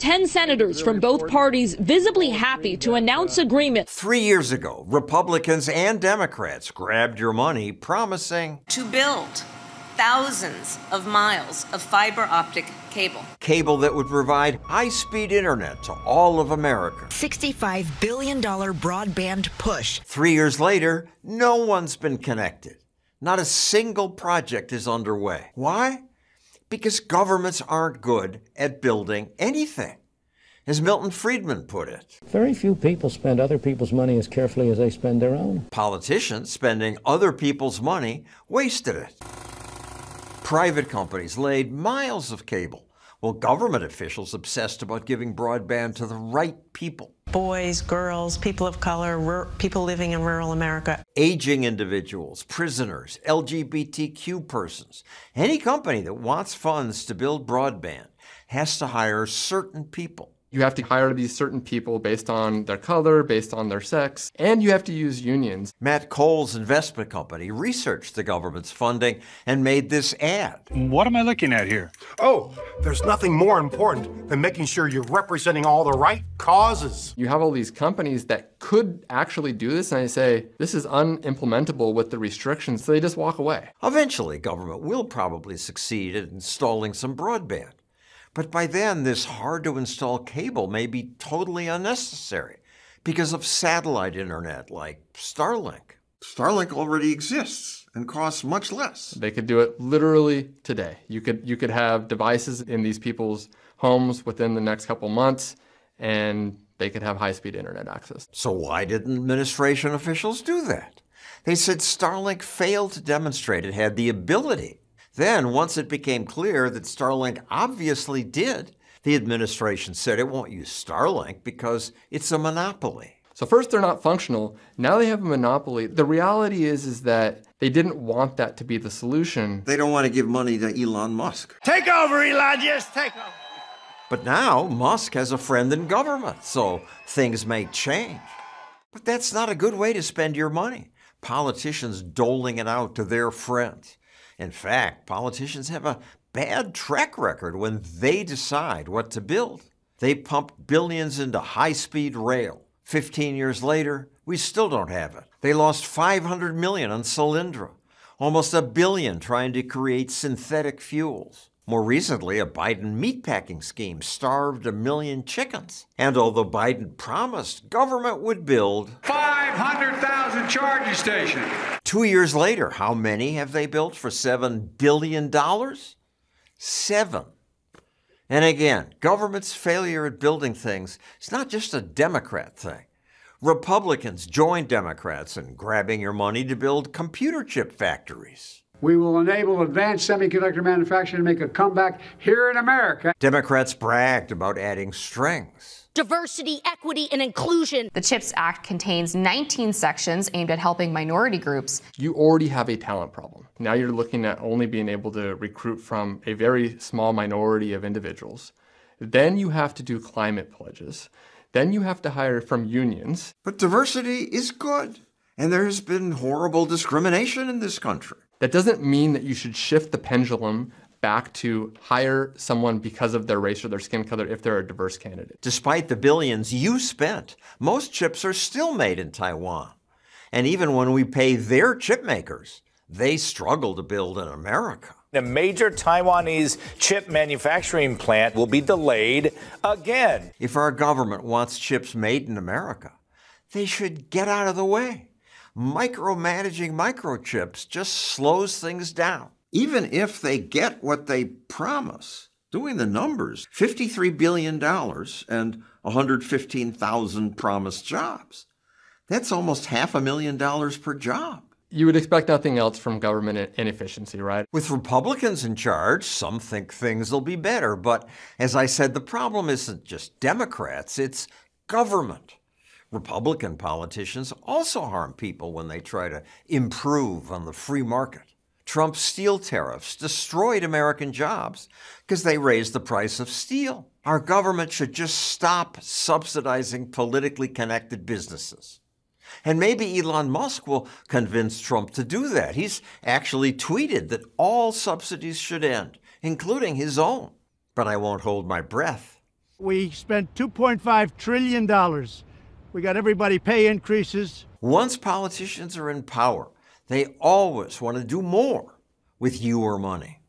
Ten senators from both parties visibly happy to announce agreement. Three years ago, Republicans and Democrats grabbed your money, promising to build thousands of miles of fiber optic cable. Cable that would provide high speed internet to all of America. $65 billion broadband push. Three years later, no one's been connected. Not a single project is underway. Why? Because governments aren't good at building anything. As Milton Friedman put it, very few people spend other people's money as carefully as they spend their own. Politicians spending other people's money wasted it. Private companies laid miles of cable, while government officials obsessed about giving broadband to the right people. Boys, girls, people of color, people living in rural America. Aging individuals, prisoners, LGBTQ persons. Any company that wants funds to build broadband has to hire certain people you have to hire these certain people based on their color, based on their sex, and you have to use unions. Matt Cole's investment company researched the government's funding and made this ad. What am I looking at here? Oh, there's nothing more important than making sure you're representing all the right causes. You have all these companies that could actually do this, and I say, this is unimplementable with the restrictions, so they just walk away. Eventually, government will probably succeed at installing some broadband. But by then, this hard to install cable may be totally unnecessary because of satellite internet like Starlink. Starlink already exists and costs much less. They could do it literally today. You could you could have devices in these people's homes within the next couple months and they could have high-speed internet access. So why didn't administration officials do that? They said Starlink failed to demonstrate it had the ability then, once it became clear that Starlink obviously did, the administration said it won't use Starlink because it's a monopoly. So first they're not functional, now they have a monopoly. The reality is is that they didn't want that to be the solution. They don't want to give money to Elon Musk. Take over, Elon, just take over. But now Musk has a friend in government, so things may change. But that's not a good way to spend your money. Politicians doling it out to their friends. In fact, politicians have a bad track record when they decide what to build. They pumped billions into high speed rail. 15 years later, we still don't have it. They lost 500 million on Solyndra, almost a billion trying to create synthetic fuels. More recently, a Biden meatpacking scheme starved a million chickens. And although Biden promised government would build 500,000 charging stations. Two years later, how many have they built for $7 billion? Seven. And again, government's failure at building things is not just a Democrat thing. Republicans join Democrats in grabbing your money to build computer chip factories. We will enable advanced semiconductor manufacturing to make a comeback here in America. Democrats bragged about adding strings. Diversity, equity, and inclusion. The CHIPS Act contains 19 sections aimed at helping minority groups. You already have a talent problem. Now you're looking at only being able to recruit from a very small minority of individuals. Then you have to do climate pledges. Then you have to hire from unions. But diversity is good. And there has been horrible discrimination in this country. That doesn't mean that you should shift the pendulum back to hire someone because of their race or their skin color if they're a diverse candidate. Despite the billions you spent, most chips are still made in Taiwan. And even when we pay their chip makers, they struggle to build in America. A major Taiwanese chip manufacturing plant will be delayed again. If our government wants chips made in America, they should get out of the way micromanaging microchips just slows things down. Even if they get what they promise, doing the numbers $53 billion and 115,000 promised jobs. That's almost half a million dollars per job. You would expect nothing else from government inefficiency, right? With Republicans in charge, some think things will be better. But as I said, the problem isn't just Democrats, it's government. Republican politicians also harm people when they try to improve on the free market. Trump's steel tariffs destroyed American jobs because they raised the price of steel. Our government should just stop subsidizing politically connected businesses. And maybe Elon Musk will convince Trump to do that. He's actually tweeted that all subsidies should end, including his own. But I won't hold my breath. We spent $2.5 trillion. We got everybody pay increases. Once politicians are in power, they always want to do more with your money.